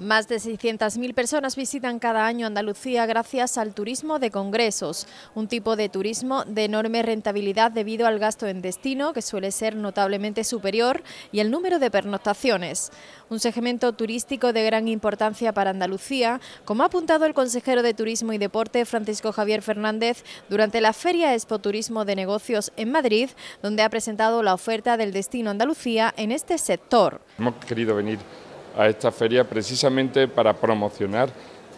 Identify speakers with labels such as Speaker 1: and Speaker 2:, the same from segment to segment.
Speaker 1: Más de 600.000 personas visitan cada año Andalucía gracias al turismo de congresos, un tipo de turismo de enorme rentabilidad debido al gasto en destino, que suele ser notablemente superior, y el número de pernoctaciones. Un segmento turístico de gran importancia para Andalucía, como ha apuntado el consejero de Turismo y Deporte, Francisco Javier Fernández, durante la Feria Expo Turismo de Negocios en Madrid, donde ha presentado la oferta del destino Andalucía en este sector.
Speaker 2: Hemos querido venir a esta feria precisamente para promocionar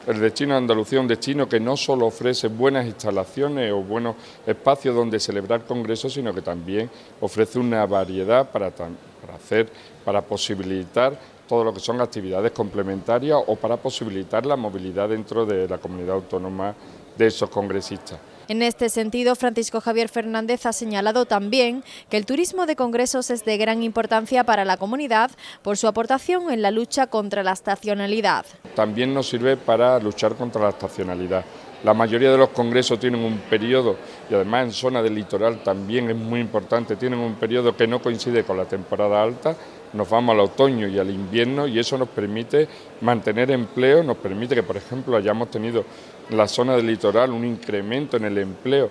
Speaker 2: el destino de Andalucía, un destino que no solo ofrece buenas instalaciones o buenos espacios donde celebrar congresos, sino que también ofrece una variedad para, para hacer, para posibilitar todo lo que son actividades complementarias o para posibilitar la movilidad dentro de la comunidad autónoma de esos congresistas.
Speaker 1: En este sentido, Francisco Javier Fernández ha señalado también que el turismo de congresos es de gran importancia para la comunidad por su aportación en la lucha contra la estacionalidad.
Speaker 2: También nos sirve para luchar contra la estacionalidad. La mayoría de los congresos tienen un periodo, y además en zona del litoral también es muy importante, tienen un periodo que no coincide con la temporada alta, nos vamos al otoño y al invierno y eso nos permite mantener empleo, nos permite que, por ejemplo, hayamos tenido en la zona del litoral un incremento en el empleo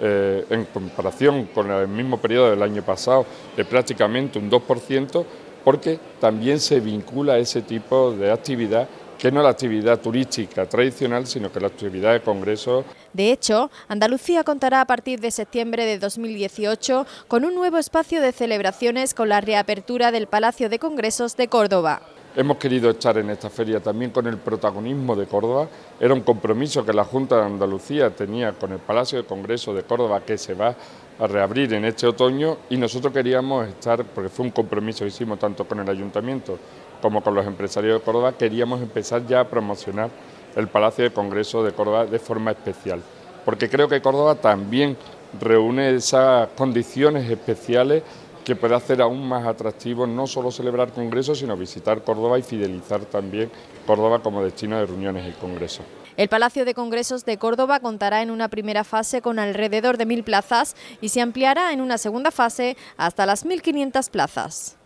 Speaker 2: eh, en comparación con el mismo periodo del año pasado de prácticamente un 2%, porque también se vincula a ese tipo de actividad que no la actividad turística tradicional, sino que la actividad de congresos.
Speaker 1: De hecho, Andalucía contará a partir de septiembre de 2018 con un nuevo espacio de celebraciones con la reapertura del Palacio de Congresos de Córdoba.
Speaker 2: Hemos querido estar en esta feria también con el protagonismo de Córdoba. Era un compromiso que la Junta de Andalucía tenía con el Palacio de Congreso de Córdoba que se va a reabrir en este otoño y nosotros queríamos estar, porque fue un compromiso que hicimos tanto con el Ayuntamiento como con los empresarios de Córdoba, queríamos empezar ya a promocionar el Palacio de Congreso de Córdoba de forma especial, porque creo que Córdoba también reúne esas condiciones especiales que puede hacer aún más atractivo no solo celebrar congresos, sino visitar Córdoba y fidelizar también Córdoba como destino de reuniones y congresos.
Speaker 1: El Palacio de Congresos de Córdoba contará en una primera fase con alrededor de mil plazas y se ampliará en una segunda fase hasta las 1.500 plazas.